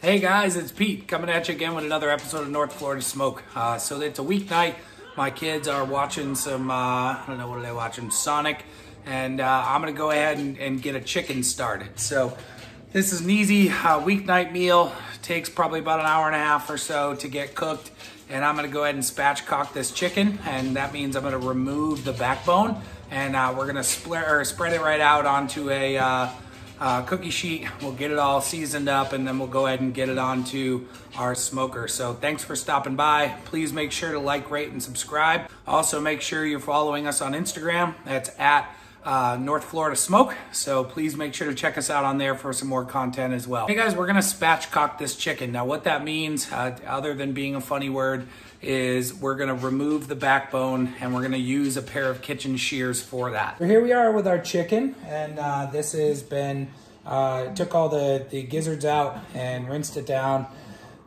Hey guys, it's Pete coming at you again with another episode of North Florida Smoke. Uh, so it's a weeknight. My kids are watching some, uh, I don't know what are they watching, Sonic, and uh, I'm gonna go ahead and, and, get a chicken started. So this is an easy uh, weeknight meal. Takes probably about an hour and a half or so to get cooked. And I'm gonna go ahead and spatchcock this chicken, and that means I'm gonna remove the backbone, and uh, we're split or spread it right out onto a uh, cookie sheet. We'll get it all seasoned up and then we'll go ahead and get it onto our smoker. So thanks for stopping by. Please make sure to like, rate, and subscribe. Also make sure you're following us on Instagram. That's at uh, North Florida Smoke. So please make sure to check us out on there for some more content as well. Hey guys, we're gonna spatchcock this chicken. Now what that means, uh, other than being a funny word, is we're gonna remove the backbone and we're gonna use a pair of kitchen shears for that. So here we are with our chicken and uh, this has been, uh, took all the, the gizzards out and rinsed it down.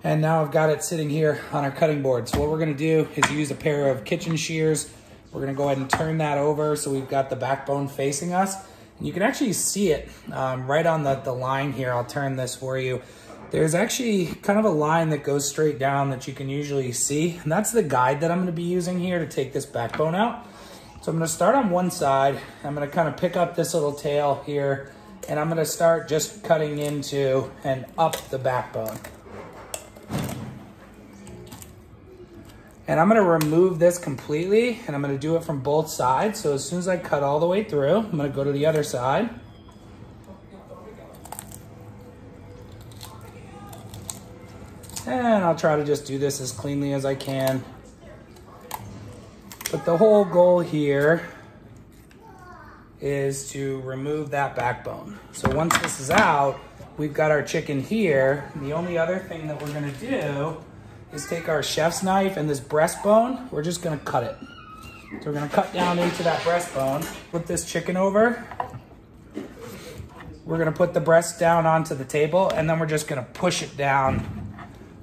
And now I've got it sitting here on our cutting board. So what we're gonna do is use a pair of kitchen shears. We're gonna go ahead and turn that over so we've got the backbone facing us. And you can actually see it um, right on the, the line here. I'll turn this for you. There's actually kind of a line that goes straight down that you can usually see. And that's the guide that I'm gonna be using here to take this backbone out. So I'm gonna start on one side. I'm gonna kind of pick up this little tail here and I'm gonna start just cutting into and up the backbone. And I'm gonna remove this completely and I'm gonna do it from both sides. So as soon as I cut all the way through, I'm gonna go to the other side. And I'll try to just do this as cleanly as I can. But the whole goal here is to remove that backbone. So once this is out, we've got our chicken here. The only other thing that we're gonna do is take our chef's knife and this breastbone, we're just gonna cut it. So we're gonna cut down into that breastbone, flip this chicken over. We're gonna put the breast down onto the table and then we're just gonna push it down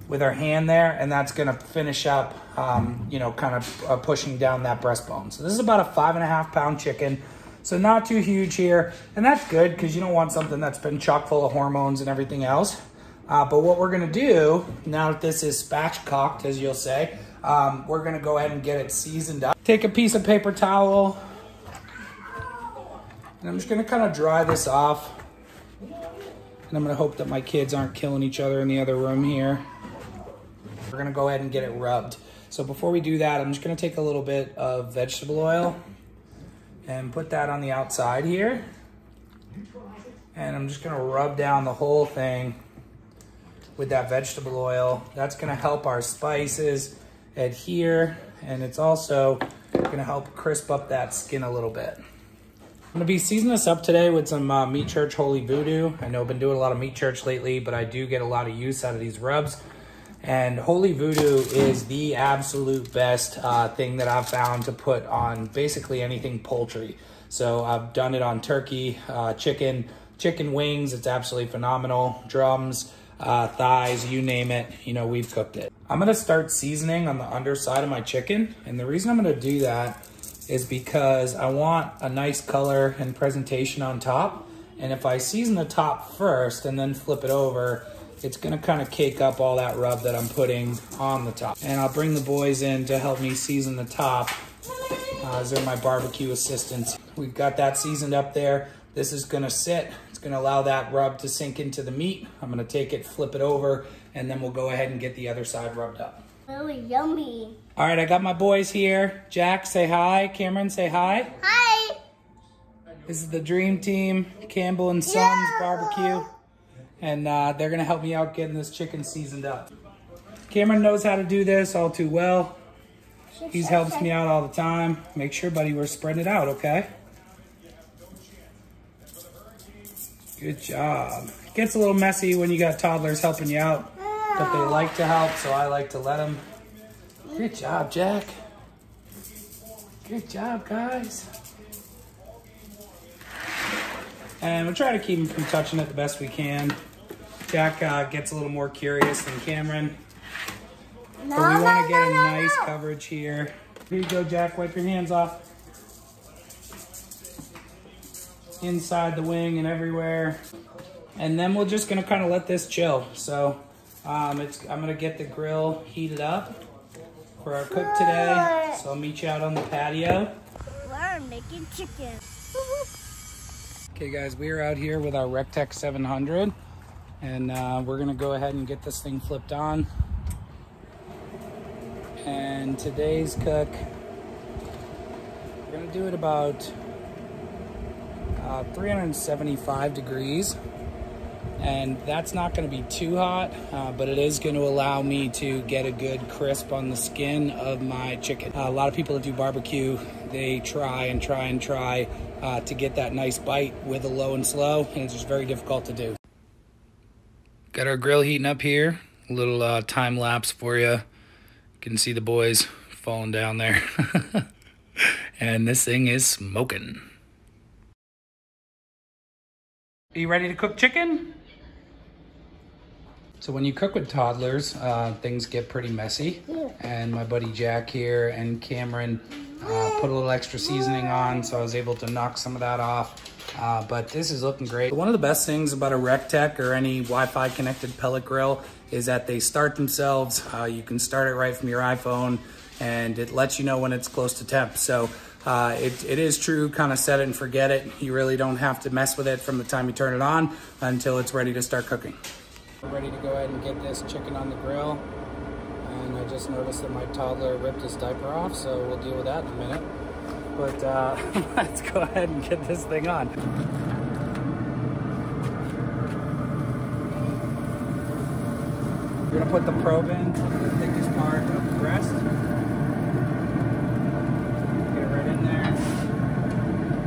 with our hand there, and that's gonna finish up, um, you know, kind of uh, pushing down that breastbone. So this is about a five and a half pound chicken. So not too huge here, and that's good because you don't want something that's been chock full of hormones and everything else. Uh, but what we're gonna do, now that this is spatchcocked, as you'll say, um, we're gonna go ahead and get it seasoned up. Take a piece of paper towel, and I'm just gonna kind of dry this off. And I'm gonna hope that my kids aren't killing each other in the other room here. We're gonna go ahead and get it rubbed. So before we do that, I'm just gonna take a little bit of vegetable oil and put that on the outside here. And I'm just gonna rub down the whole thing with that vegetable oil. That's gonna help our spices adhere and it's also gonna help crisp up that skin a little bit. I'm gonna be seasoning this up today with some uh, Meat Church Holy Voodoo. I know I've been doing a lot of Meat Church lately, but I do get a lot of use out of these rubs. And Holy Voodoo is the absolute best uh, thing that I've found to put on basically anything poultry. So I've done it on turkey, uh, chicken, chicken wings. It's absolutely phenomenal. Drums, uh, thighs, you name it. You know, we've cooked it. I'm gonna start seasoning on the underside of my chicken. And the reason I'm gonna do that is because I want a nice color and presentation on top. And if I season the top first and then flip it over, it's gonna kind of cake up all that rub that I'm putting on the top. And I'll bring the boys in to help me season the top uh, they're my barbecue assistants. We've got that seasoned up there. This is gonna sit. It's gonna allow that rub to sink into the meat. I'm gonna take it, flip it over, and then we'll go ahead and get the other side rubbed up. Really yummy. All right, I got my boys here. Jack, say hi. Cameron, say hi. Hi. This is the dream team, Campbell and Sons yeah. Barbecue and uh, they're gonna help me out getting this chicken seasoned up. Cameron knows how to do this all too well. He helps me out all the time. Make sure, buddy, we're spreading it out, okay? Good job. It gets a little messy when you got toddlers helping you out, but they like to help, so I like to let them. Good job, Jack. Good job, guys. And we'll try to keep them from touching it the best we can. Jack uh, gets a little more curious than Cameron. No, but we want to get no, a nice no. coverage here. Here you go, Jack. Wipe your hands off. Inside the wing and everywhere. And then we're just going to kind of let this chill. So Um, it's, I'm gonna get the grill heated up for our cook today. So I'll meet you out on the patio. We're making chicken. Okay guys, we are out here with our Rec Teq 700 and uh, we're gonna go ahead and get this thing flipped on. And today's cook, we're gonna do it about uh, 375 degrees. And that's not gonna be too hot, uh, but it is gonna allow me to get a good crisp on the skin of my chicken. Uh, a lot of people that do barbecue, they try and try and try uh, to get that nice bite with a low and slow, and it's just very difficult to do. Got our grill heating up here. A little uh, time lapse for you. You can see the boys falling down there. and this thing is smoking. Are you ready to cook chicken? So when you cook with toddlers, uh, things get pretty messy. And my buddy Jack here and Cameron uh, put a little extra seasoning on, so I was able to knock some of that off. Uh, but this is looking great. One of the best things about a Rec Teq or any Wi-Fi connected pellet grill is that they start themselves. Uh, you can start it right from your iPhone and it lets you know when it's close to temp. So uh, it, it is true, kind of set it and forget it. You really don't have to mess with it from the time you turn it on until it's ready to start cooking. We're ready to go ahead and get this chicken on the grill. And I just noticed that my toddler ripped his diaper off, so we'll deal with that in a minute. But uh, let's go ahead and get this thing on. We're gonna put the probe in, the thickest part of the breast. Get it right in there.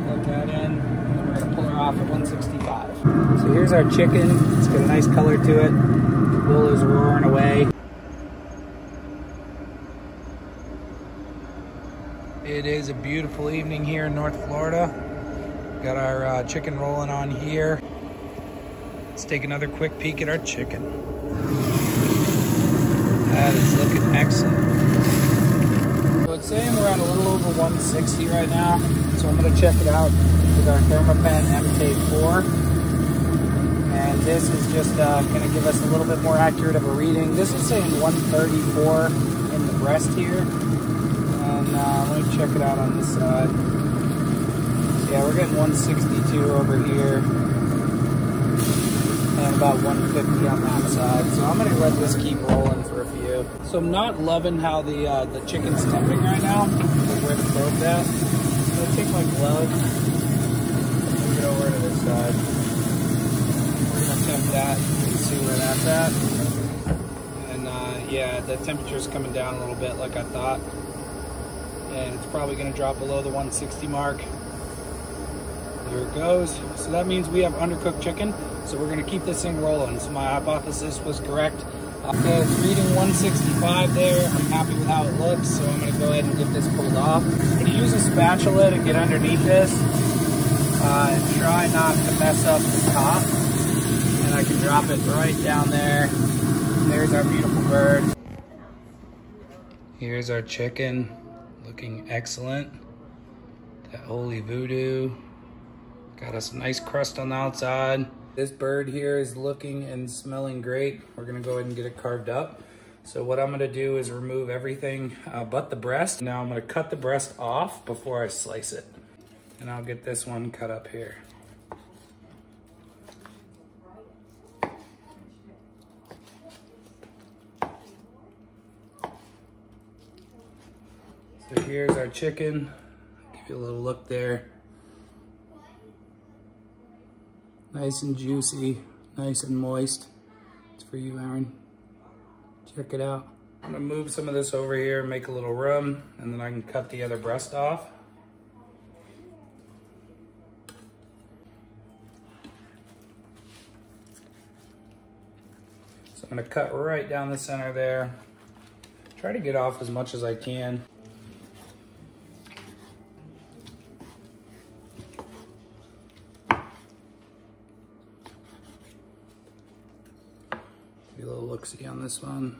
Plug that in, and then we're gonna pull her off at 165. So here's our chicken. It's got a nice color to it. Is roaring away. It is a beautiful evening here in North Florida. Got our uh, chicken rolling on here. Let's take another quick peek at our chicken. That is looking excellent. So it's saying we're at a little over 160 right now. So I'm gonna check it out with our Thermapen MK4. And this is just uh, gonna give us a little bit more accurate of a reading. This is saying 134 in the breast here. And uh, let me check it out on this side. Yeah, we're getting 162 over here. And about 150 on that side. So I'm gonna let this keep rolling for a few. So I'm not loving how the uh, the chicken's temping right now, like where the probe's at. Take my glove, move it over to this side. That and see where that's at. And uh, yeah, the temperature's coming down a little bit like I thought. And it's probably gonna drop below the 160 mark. There it goes. So that means we have undercooked chicken. So we're gonna keep this thing rolling. So my hypothesis was correct. Okay, it's reading 165 there. I'm happy with how it looks, so I'm gonna go ahead and get this pulled off. I'm gonna use a spatula to get underneath this uh, and try not to mess up the top. Drop it right down there. There's our beautiful bird. Here's our chicken, looking excellent. That holy voodoo. Got us a nice crust on the outside. This bird here is looking and smelling great. We're gonna go ahead and get it carved up. So what I'm gonna do is remove everything uh, but the breast. Now I'm gonna cut the breast off before I slice it. And I'll get this one cut up here. Here's our chicken. Give you a little look there. Nice and juicy, nice and moist. It's for you, Aaron. Check it out. I'm gonna move some of this over here, make a little room, and then I can cut the other breast off. So I'm gonna cut right down the center there. Try to get off as much as I can. Give you a little look-see on this one.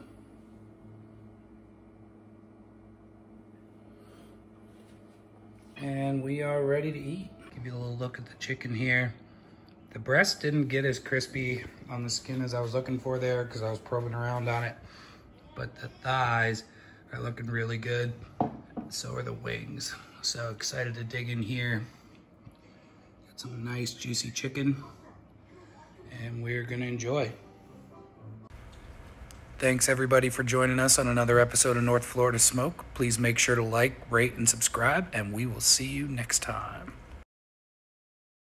And we are ready to eat. Give you a little look at the chicken here. The breast didn't get as crispy on the skin as I was looking for there because I was probing around on it. But the thighs are looking really good. So are the wings. So excited to dig in here. Got some nice juicy chicken. And we're gonna enjoy. Thanks everybody for joining us on another episode of North Florida Smoke. Please make sure to like, rate, and subscribe, and we will see you next time.